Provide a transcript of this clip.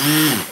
Hum.